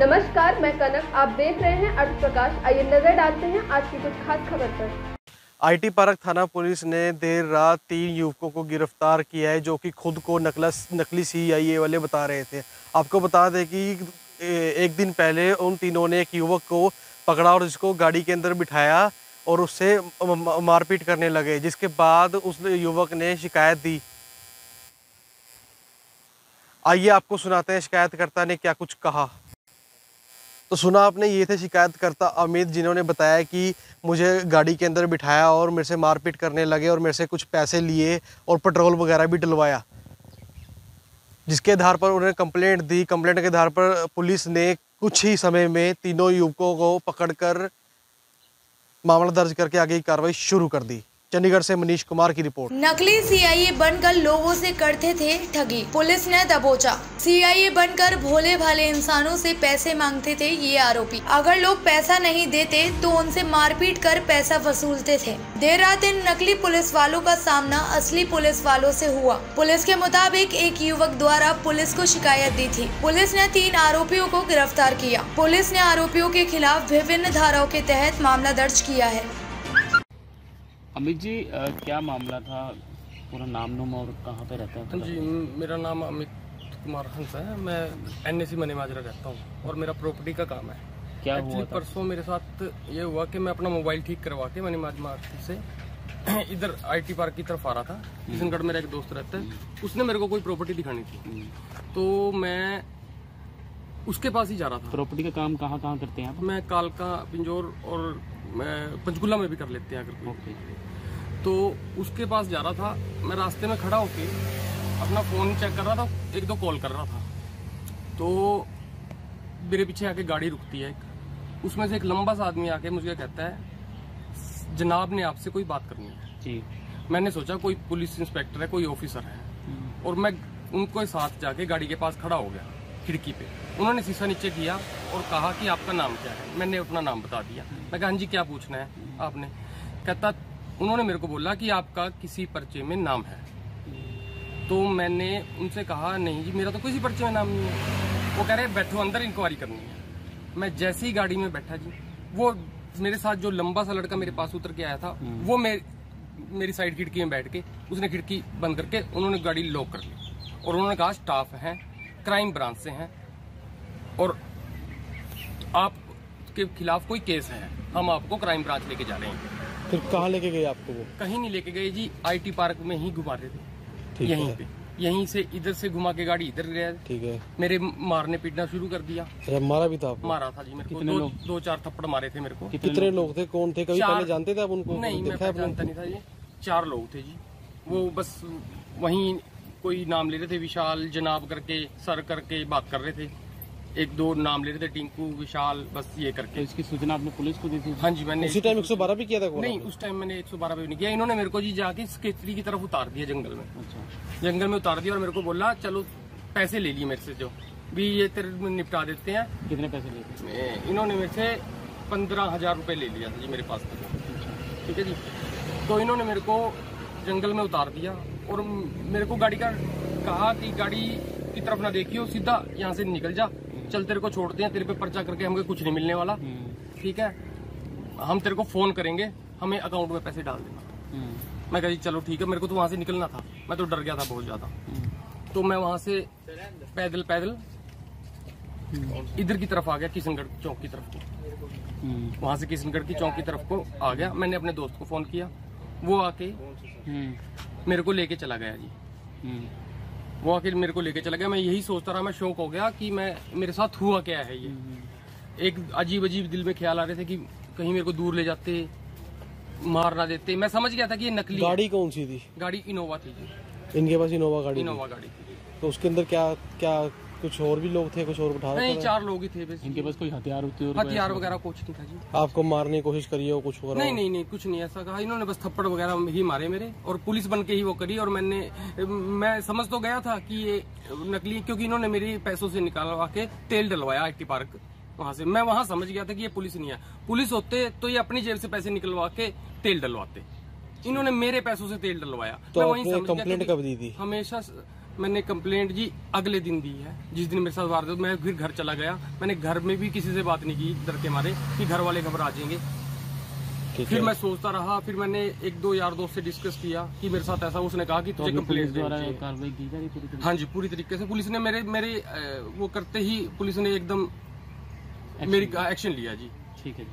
नमस्कार, मैं कनक। आप देख रहे हैं अर्थ प्रकाश आइए नज़र डालते हैं आज की कुछ खास खबर पर। आईटी पार्क थाना पुलिस ने देर रात तीन युवकों को गिरफ़्तार किया है, जो कि खुद को नकला नकली सी वाले बता रहे थे। आपको बता दें कि एक दिन पहले उन तीनों ने एक युवक को पकड़ा और उसको गाड़ी के अंदर बिठाया और उससे मारपीट करने लगे, जिसके बाद उस युवक ने शिकायत दी। आइए आपको सुनाते हैं, शिकायतकर्ता ने क्या कुछ कहा। तो सुना आपने, ये थे शिकायतकर्ता अमित, जिन्होंने बताया कि मुझे गाड़ी के अंदर बिठाया और मेरे से मारपीट करने लगे और मेरे से कुछ पैसे लिए और पेट्रोल वगैरह भी डलवाया। जिसके आधार पर उन्होंने कंप्लेंट दी। कंप्लेंट के आधार पर पुलिस ने कुछ ही समय में तीनों युवकों को पकड़कर मामला दर्ज करके आगे की कार्रवाई शुरू कर दी। चंडीगढ़ से मनीष कुमार की रिपोर्ट। नकली सीआईए बनकर लोगों से करते थे ठगी। पुलिस ने दबोचा। सीआईए बनकर भोले भाले इंसानों से पैसे मांगते थे ये आरोपी। अगर लोग पैसा नहीं देते तो उनसे मारपीट कर पैसा वसूलते थे। देर रात इन नकली पुलिस वालों का सामना असली पुलिस वालों से हुआ। पुलिस के मुताबिक एक युवक द्वारा पुलिस को शिकायत दी थी। पुलिस ने तीन आरोपियों को गिरफ़्तार किया। पुलिस ने आरोपियों के खिलाफ विभिन्न धाराओं के तहत मामला दर्ज किया है। अमित जी आ, क्या मामला था? पूरा नाम नूम और कहाँ पे रहता है जी मेरा नाम अमित कुमार हंस है। मैं N S C Mani Majra रहता हूँ और मेरा प्रॉपर्टी का काम है। क्या हुआ परसों मेरे साथ ये हुआ कि मैं अपना मोबाइल ठीक करवा के मनी मार्केट से इधर आईटी पार्क की तरफ़ आ रहा था। किशनगढ़ मेरा एक दोस्त रहता है। हम्म। उसने मेरे को कोई प्रॉपर्टी दिखानी थी। हम्म। तो मैं उसके पास ही जा रहा था। प्रॉपर्टी का काम कहाँ कहाँ करते हैं मैं कालका पिंजोर और मैं पंचकुला में भी कर लेते हैं अगर तो उसके पास जा रहा था। मैं रास्ते में खड़ा होके अपना फ़ोन चेक कर रहा था एक दो कॉल कर रहा था। तो मेरे पीछे आके गाड़ी रुकती है एक। उसमें से एक लंबा सा आदमी आके मुझे कहता है जनाब ने आपसे कोई बात करनी है। जी। मैंने सोचा कोई पुलिस इंस्पेक्टर है कोई ऑफिसर है। हम्म। और मैं उनको साथ जाके गाड़ी के पास खड़ा हो गया खिड़की पे। उन्होंने शीशा नीचे किया और कहा कि आपका नाम क्या है? मैंने अपना नाम बता दिया। मैं कहा हाँ जी क्या पूछना है आपने? कहता उन्होंने मेरे को बोला कि आपका किसी पर्चे में नाम है। तो मैंने उनसे कहा नहीं जी मेरा तो किसी पर्चे में नाम नहीं है। वो कह रहे बैठो अंदर इंक्वायरी करनी है। मैं जैसे ही गाड़ी में बैठा जी वो मेरे साथ जो लंबा सा लड़का मेरे पास उतर के आया था हम्म। वो मेरे मेरी साइड खिड़की में बैठ के उसने खिड़की बंद करके उन्होंने गाड़ी लॉक कर ली। और उन्होंने कहा स्टाफ है क्राइम ब्रांच से हैं और आपके खिलाफ कोई केस है हम आपको क्राइम ब्रांच लेके जा रहे हैं। फिर कहाँ लेके गए आपको वो? कहीं नहीं लेके गए जी आईटी पार्क में ही घुमा रहे थे यहीं पे। यहीं से इधर से घुमा के गाड़ी इधर गया। ठीक है। मेरे मारने पीटना शुरू कर दिया। अच्छा मारा भी था आपको? मारा था जी मेरे को। दो, दो चार थप्पड़ मारे थे मेरे को। कितने लोग? थे? कौन थे? कभी पहले जानते थे आप उनको? नहीं मैं जानता नहीं था जी चार लोग थे जी। वो बस वहीं कोई नाम ले रहे थे विशाल जनाब करके सर करके बात कर रहे थे। एक दो नाम ले रहे थे टिंकू विशाल बस ये करके। तो इसकी सूचना आपने पुलिस को दी थी? हाँ जी मैंने उसी टाइम एक सौ बारह भी किया था नहीं उस टाइम मैंने एक सौ बारह भी नहीं किया। इन्होंने मेरे को जी जाके स्केचरी की तरफ़ उतार दिया जंगल में। अच्छा। जंगल में उतार दिया और मेरे को बोला चलो पैसे ले लिए मेरे से जो भी ये तेरे निपटा देते हैं। कितने पैसे लिए इन्होंने मेरे से पंद्रह हज़ार रूपए ले लिया था जी मेरे पास ठीक है जी? तो इन्होंने मेरे को जंगल में उतार दिया और मेरे को गाड़ी का कहा कि गाड़ी की तरफ़ ना देखियो सीधा यहाँ से निकल जा। चल तेरे को छोड़ते हैं तेरे पे पर्चा करके हमें कुछ नहीं मिलने वाला। हम्म। ठीक है? हम तेरे को फ़ोन करेंगे हमें अकाउंट में पैसे डाल देना। हम्म। मैं कही चलो ठीक है मेरे को तो वहाँ से निकलना था। मैं तो डर गया था बहुत ज़्यादा। हम्म। तो मैं वहाँ से पैदल पैदल इधर की तरफ़ आ गया किशनगढ़ चौक की तरफ़ को। वहाँ से किशनगढ़ की चौक की तरफ़ को आ गया। मैंने अपने दोस्त को फ़ोन किया। वो आके मेरे को लेके चला गया जी। वो आखिर मेरे को लेके चला गया। मैं यही सोचता रहा मैं शौक हो गया कि मैं मेरे साथ हुआ क्या है ये? एक अजीब अजीब दिल में ख्याल आ रहे थे कि कहीं मेरे को दूर ले जाते मार ना देते। मैं समझ गया था कि ये नकली गाड़ी कौन सी थी? गाड़ी इनोवा थी जी। इनके पास इनोवा गाड़ी इनोवा गाड़ी थी। तो उसके अंदर क्या क्या कुछ और भी लोग थे कुछ और उठा नहीं चार लोग ही थे बस इनके पास कोई हथियार होते हथियार वगैरह कुछ नहीं था जी। आपको मारने की कोशिश करी हो कुछ नहीं नहीं नहीं कुछ नहीं ऐसा कहा। इन्होंने बस थप्पड़ वगैरह ही मारे मेरे और पुलिस बन के ही वो करी और मैंने मैं समझ तो गया था कि ये नकली क्योंकि इन्होंने मेरी पैसों से निकालवा के तेल डलवाया आई पार्क वहाँ से। मैं वहाँ समझ गया था कि ये पुलिस नहीं है। पुलिस होते तो ये अपनी जेब से पैसे निकलवा के तेल डलवाते। इन्होंने मेरे पैसों से तेल डलवाया। तो मैं वहीं कंप्लेंट कब दी थी? हमेशा मैंने कंप्लेंट जी अगले दिन दी है जिस दिन मेरे साथ वारदात मैं फिर घर चला गया। मैंने घर में भी किसी से बात नहीं की डर के मारे कि घर वाले घबरा जाएँगे। फिर मैं सोचता रहा फिर मैंने एक दो यार दोस्त से डिस्कस किया कि मेरे साथ ऐसा उसने कहा कि तो तुझे कंप्लेंट कार्रवाई की जा रही हाँ जी पूरी तरीके से। पुलिस ने मेरे मेरे वो करते ही पुलिस ने एकदम मेरी एक्शन लिया जी। ठीक है जी।